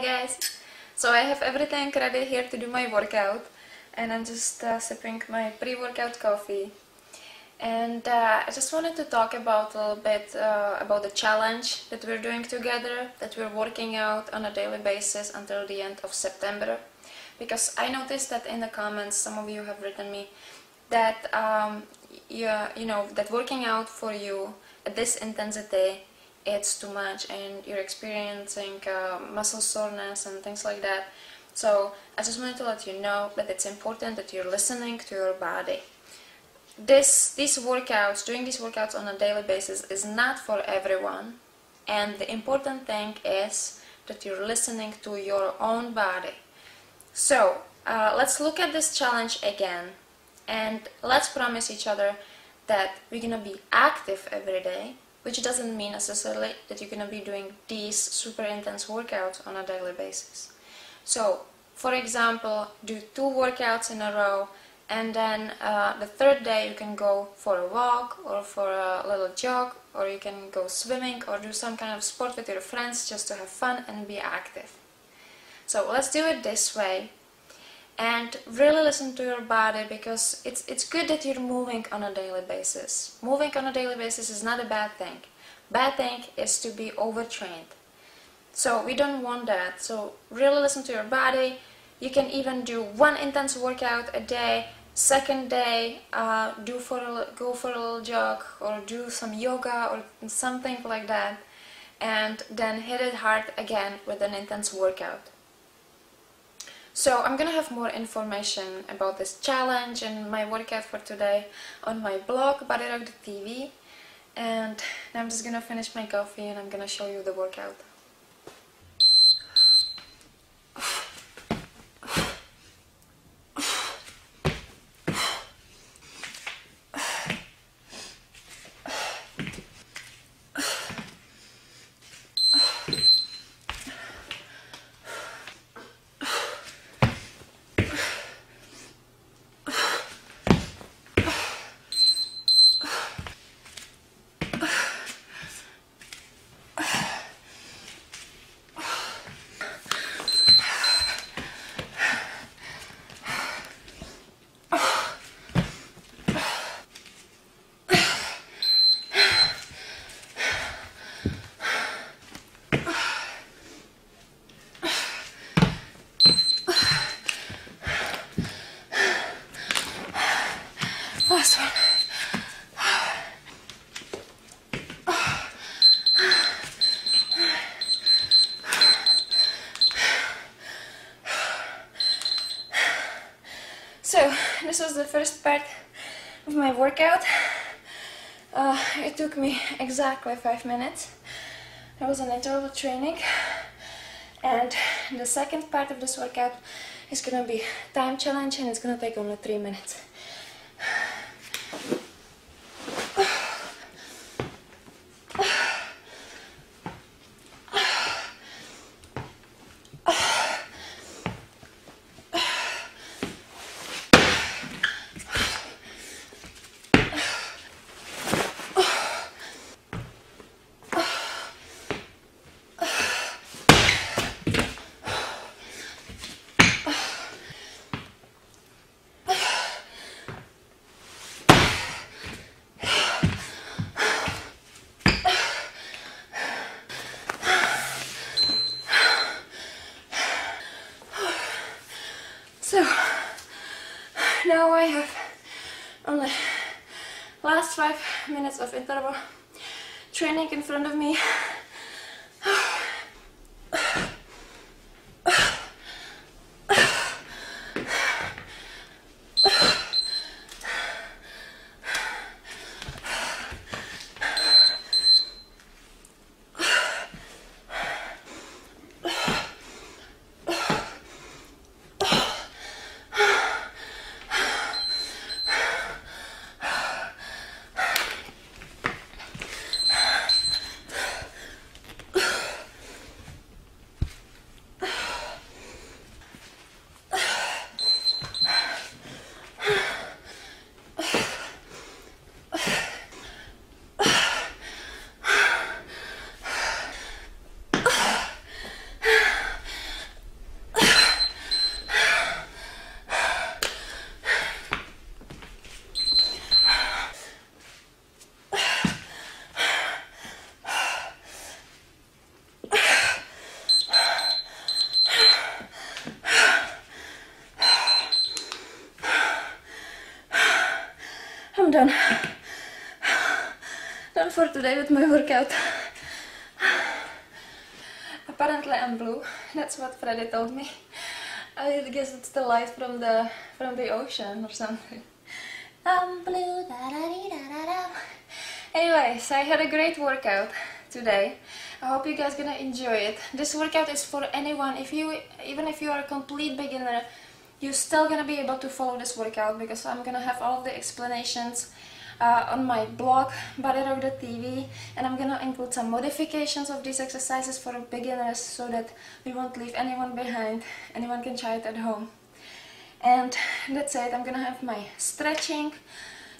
guys! So I have everything ready here to do my workout and I'm just uh, sipping my pre-workout coffee and uh, I just wanted to talk about a little bit uh, about the challenge that we're doing together that we're working out on a daily basis until the end of September because I noticed that in the comments some of you have written me that um, you know that working out for you at this intensity it's too much and you're experiencing uh, muscle soreness and things like that. So I just wanted to let you know that it's important that you're listening to your body. This, these workouts, doing these workouts on a daily basis is not for everyone and the important thing is that you're listening to your own body. So uh, let's look at this challenge again and let's promise each other that we're gonna be active every day which doesn't mean necessarily that you're to be doing these super intense workouts on a daily basis. So, for example, do two workouts in a row and then uh, the third day you can go for a walk or for a little jog or you can go swimming or do some kind of sport with your friends just to have fun and be active. So let's do it this way and really listen to your body because it's it's good that you're moving on a daily basis. Moving on a daily basis is not a bad thing. Bad thing is to be overtrained. So we don't want that. So really listen to your body. You can even do one intense workout a day. Second day, uh, do for a, go for a little jog or do some yoga or something like that, and then hit it hard again with an intense workout. So I'm gonna have more information about this challenge and my workout for today on my blog BodyRock.tv and I'm just gonna finish my coffee and I'm gonna show you the workout. Last one. So, this was the first part of my workout. Uh, it took me exactly five minutes. It was an interval training. And the second part of this workout is gonna be time challenge and it's gonna take only three minutes. So now I have only last five minutes of interval training in front of me. Done. Done for today with my workout. Apparently I'm blue. That's what Freddy told me. I guess it's the light from the from the ocean or something. I'm blue. Da -da -da -da -da. Anyways, I had a great workout today. I hope you guys gonna enjoy it. This workout is for anyone. If you, even if you are a complete beginner, you're still gonna be able to follow this workout because I'm gonna have all the explanations uh, on my blog BodyRock.tv and I'm gonna include some modifications of these exercises for beginners so that we won't leave anyone behind. Anyone can try it at home. And that's it. I'm gonna have my stretching.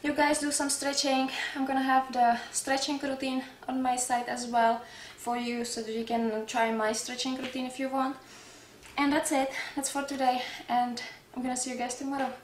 You guys do some stretching. I'm gonna have the stretching routine on my site as well for you so that you can try my stretching routine if you want. And that's it. That's for today and I'm gonna see you guys tomorrow.